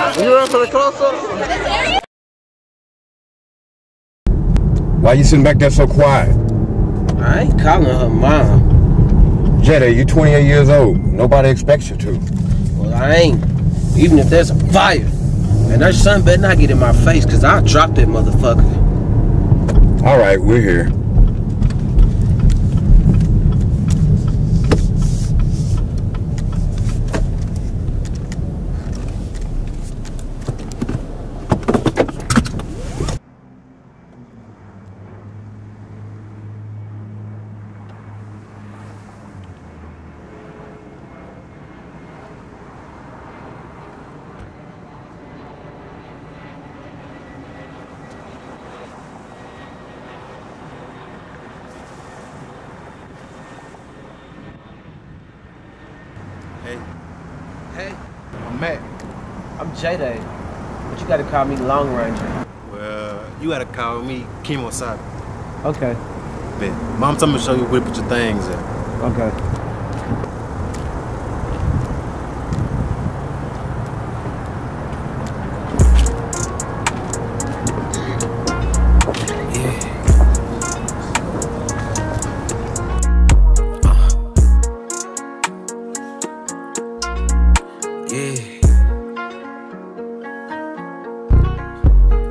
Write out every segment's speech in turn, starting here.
You ready for the close up? Why you sitting back there so quiet? I ain't calling her mom. Jetta, you 28 years old. Nobody expects you to. Well, I ain't. Even if there's a fire. And her son better not get in my face, cause I'll drop that motherfucker. All right, we're here. Hey, Hey, I'm Matt. I'm J-Day. But you gotta call me Lone Ranger. Well, you gotta call me Kimo Sabe. Okay, Bet. Mom told me to show you where to put your things at. okay. Yeah.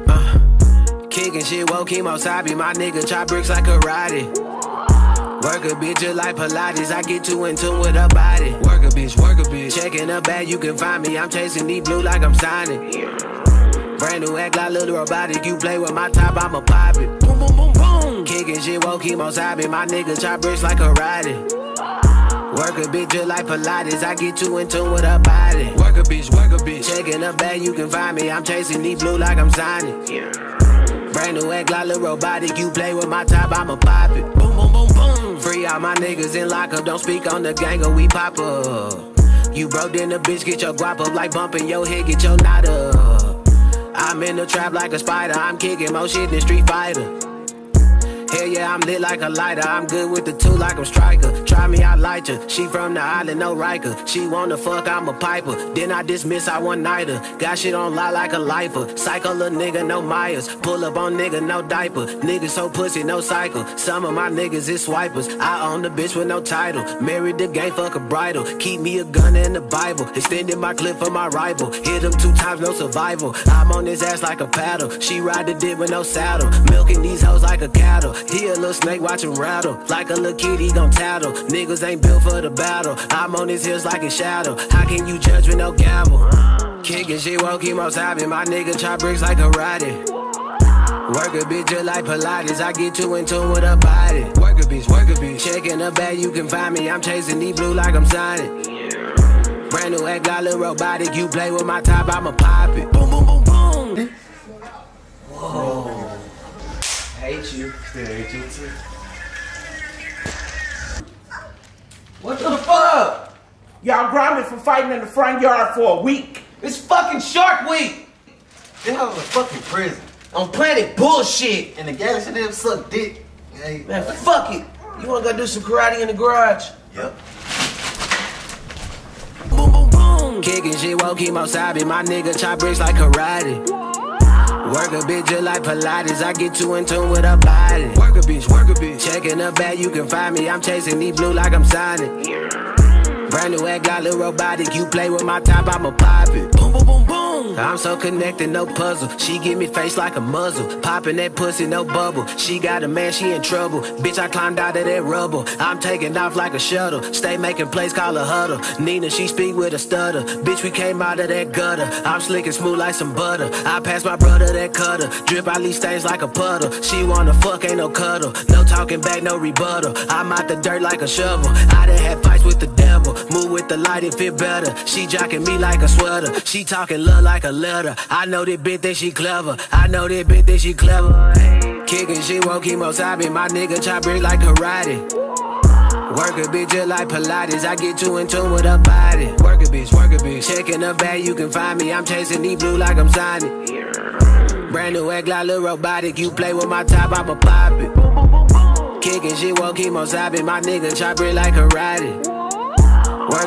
Uh, kicking shit, woke him outside, be my nigga, chop bricks like karate. Work a bitch just like Pilates, I get too in tune with her body. Work a bitch, work a bitch. Checking her bag, you can find me, I'm chasing deep blue like I'm signing. Brand new act like little robotic, you play with my top, I'ma pop it. Boom, boom, boom, boom. Kicking shit, woke him outside, be my nigga, chop bricks like karate. Work a bitch just like Pilates, I get too in tune with her body. Work a bitch, work a bitch. Checking her bag, you can find me. I'm chasing deep blue like I'm signing. Yeah. Brand new act like little robotic, you play with my top, I'ma pop it. Boom, boom, boom, boom. Free all my niggas in lockup, don't speak on the gang or we pop up. You broke then the bitch, get your guap up like bumping your head, get your knot up. I'm in the trap like a spider, I'm kicking more shit than Street Fighter. Hell yeah, I'm lit like a lighter. I'm good with the two like I'm striker. Try me, I light her. She from the island, no Riker. She wanna fuck, I'm a piper. Then I dismiss, I one nighter. Got shit on lie like a lifer. Psycho little nigga, no Myers. Pull up on nigga, no diaper. Nigga so pussy, no cycle. Some of my niggas is swipers. I own the bitch with no title. Married the gang, fuck a bridal. Keep me a gun and a Bible. Extended my clip for my rival. Hit him two times, no survival. I'm on his ass like a paddle. She ride the dick with no saddle. Milking these hoes like a cattle. He a little snake watching rattle. Like a little kid, he gon' tattle. Niggas ain't built for the battle. I'm on his heels like a shadow. How can you judge with no gavel? Kicking shit, woke him outside, and my nigga chop bricks like a karate. Work a bitch just like Pilates. I get too in tune with a body. Work a bitch, work a bitch. Checking the bag, you can find me. I'm chasing deep blue like I'm signing. Brand new act like little robotic. You play with my top, I'ma pop it. Boom. Hate you. Hate you too. What the fuck? Y'all grounded for fighting in the front yard for a week. It's fucking Shark Week! Then I was a fucking prison. On planet bullshit! And the galaxy didn't suck dick. Hey, Man, fuck it. You wanna go do some karate in the garage? Yep. Boom, boom, boom. Kicking shit, woke him outside, be my nigga chop bricks like karate. Work a bitch just like Pilates, I get too in tune with her body. Work a bitch, work a bitch. Checking her bag, you can find me. I'm chasing deep blue like I'm signing. Brand new act like little robotic, you play with my top, I'ma pop it. Boom, boom, boom, boom. I'm so connected, no puzzle. She give me face like a muzzle. Popping that pussy, no bubble. She got a man, she in trouble. Bitch, I climbed out of that rubble. I'm taking off like a shuttle. Stay making plays, call a huddle. Nina, she speak with a stutter. Bitch, we came out of that gutter. I'm slick and smooth like some butter. I pass my brother that cutter. Drip out these stains like a puddle. She wanna fuck, ain't no cuddle. No talking back, no rebuttal. I'm out the dirt like a shovel. I done had the light, it fit better. She jocking me like a sweater. She talking love like a letter. I know that bitch that she clever. I know that bitch that she clever. Kicking shit, woke him outside, my nigga chop it like karate. Work a bitch just like Pilates. I get too in tune with her body. Work a bitch, work a bitch. Checking her bag, you can find me. I'm chasing deep blue like I'm signing. Brand new act like little robotic. You play with my top, I'ma pop it. Kicking shit, woke him outside, my nigga chop it like karate.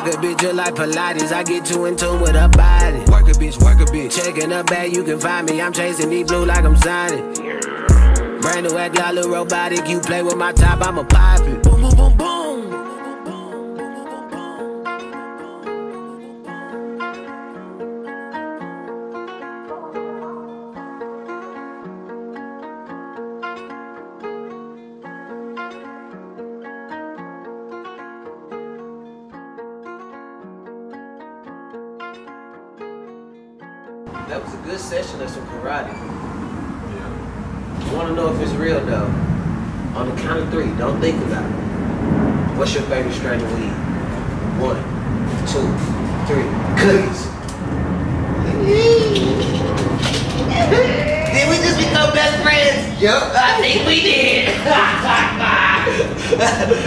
Work a bitch just like Pilates. I get too in tune with her body. Work a bitch, work a bitch. checking the bag, you can find me. I'm chasing deep blue like I'm signing. Brand new act, like little robotic. You play with my top, I'ma pop it. Boom, boom, boom, boom. That was a good session of some karate. I want to know if it's real though. On the count of three, don't think about it. What's your favorite strain of weed? One, two, three. Cookies. Did we just become best friends? Yup. I think we did.